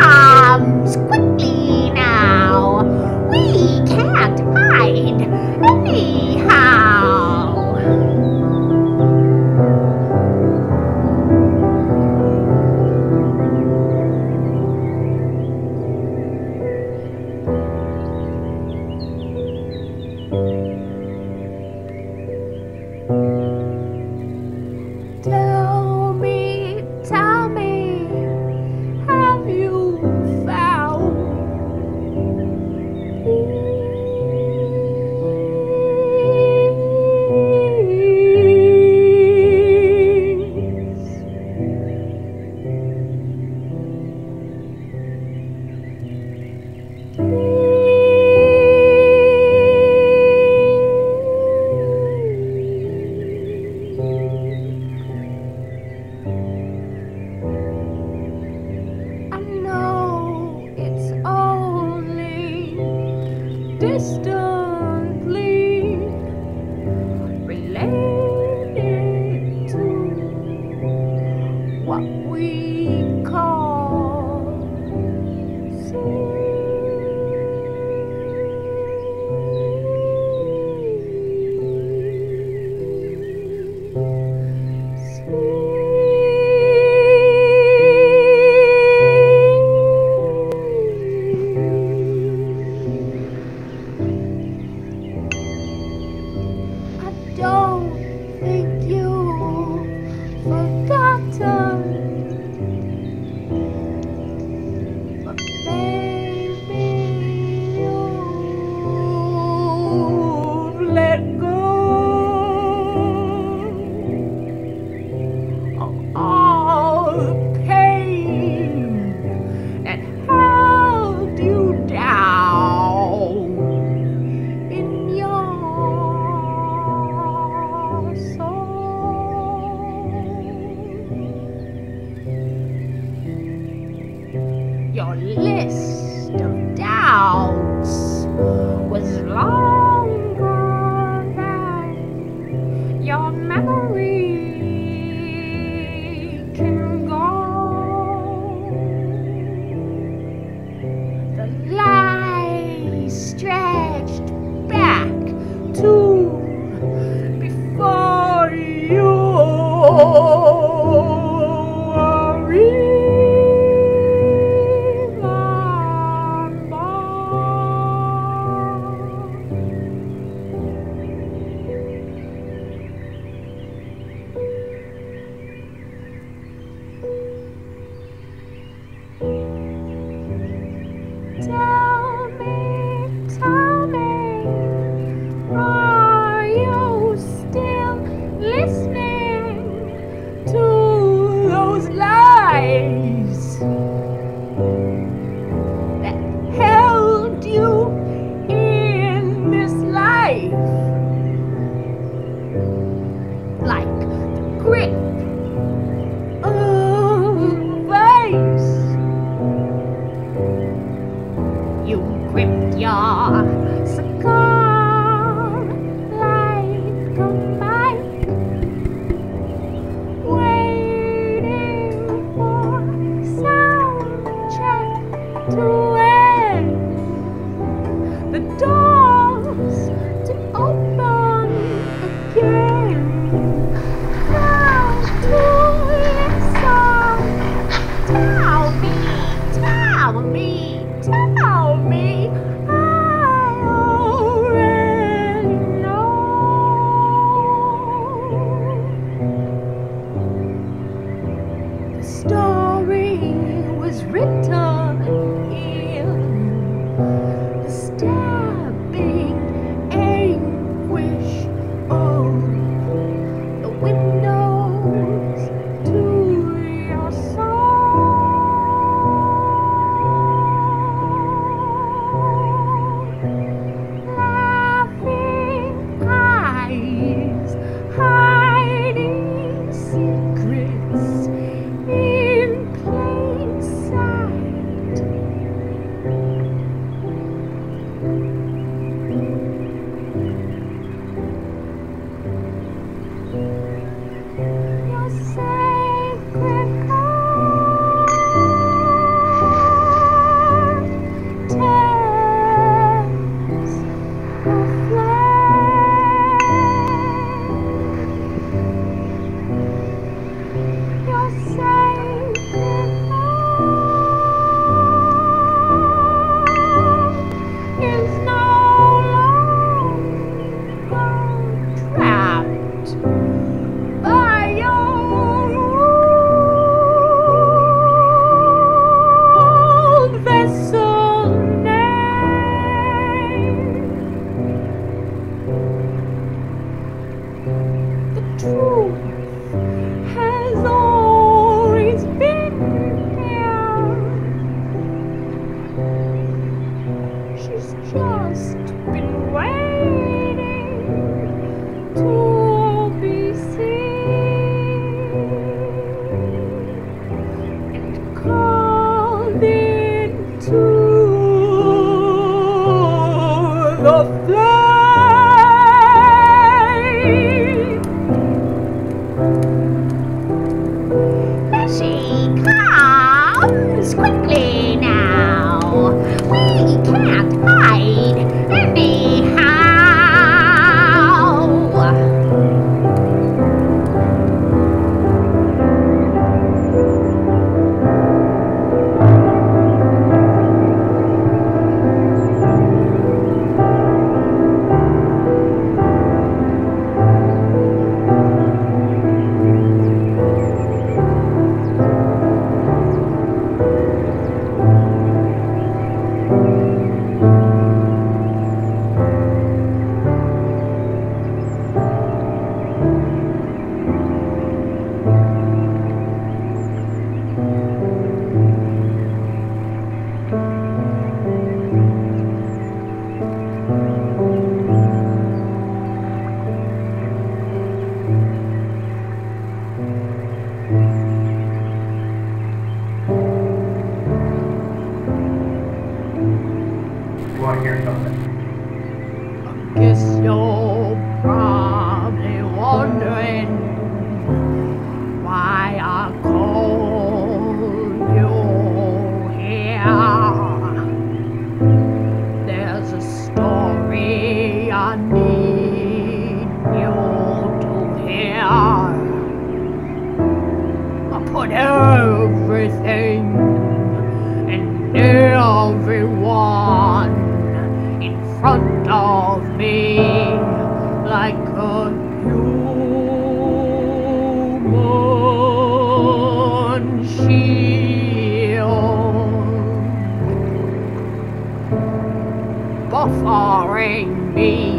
comes quickly now. We can't hide anyhow. Distantly written girls. Shield, buffering me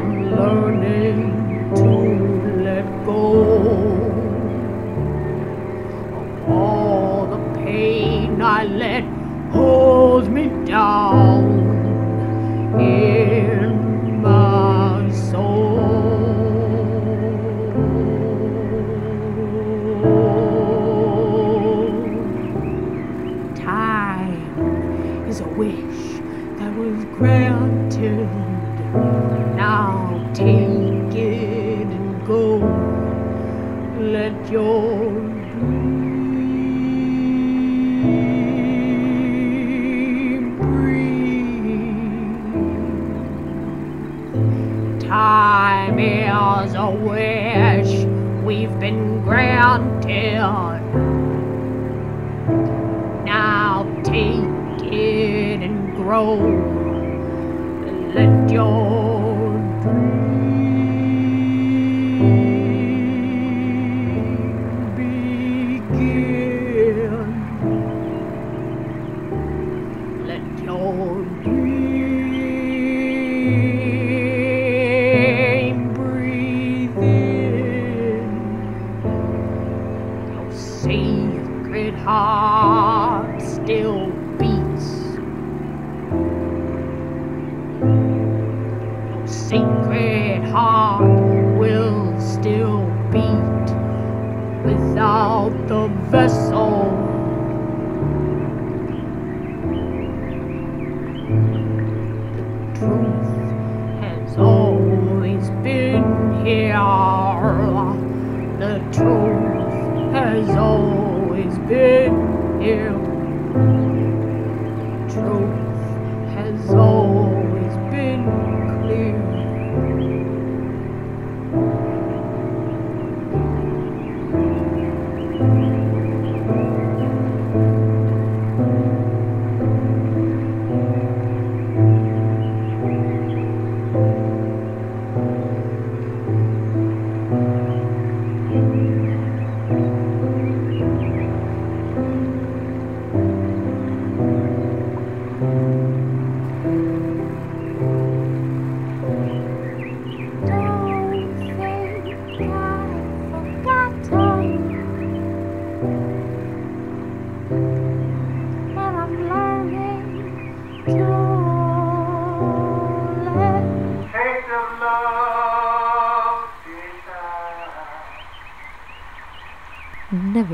but Your the vessel.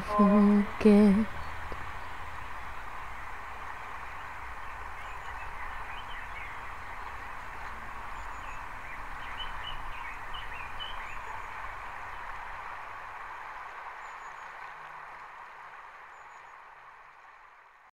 forget.